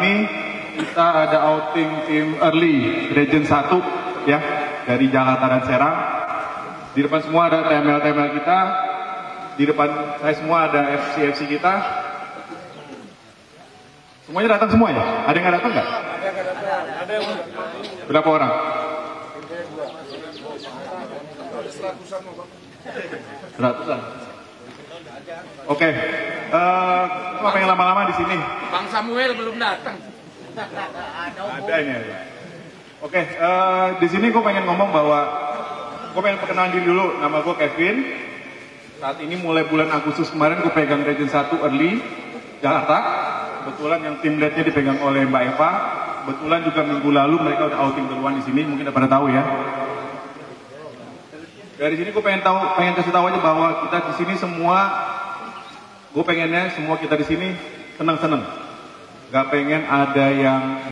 ini kita ada outing tim early Region 1 ya dari Jakarta dan Serang. Di depan semua ada TML-TML kita. Di depan saya semua ada FC-FC kita. Semuanya datang semua ya? Ada yang nggak datang nggak? Berapa orang? Seratusan. Oke, eh, apa yang lama-lama di sini? Bang Samuel belum datang. Ada ini ada. Oke, eh, di sini gue pengen ngomong bahwa gue pengen perkenalan diri dulu. Nama gue Kevin. Saat ini mulai bulan Agustus kemarin gue pegang Region 1 Early Jakarta. Kebetulan yang tim leadnya dipegang oleh Mbak Eva. Kebetulan juga minggu lalu mereka udah outing duluan di sini. Mungkin udah pada tahu ya. Dari sini gue pengen tahu, pengen kasih tahu aja bahwa kita di sini semua, gue pengennya semua kita di sini senang-senang. Gak pengen ada yang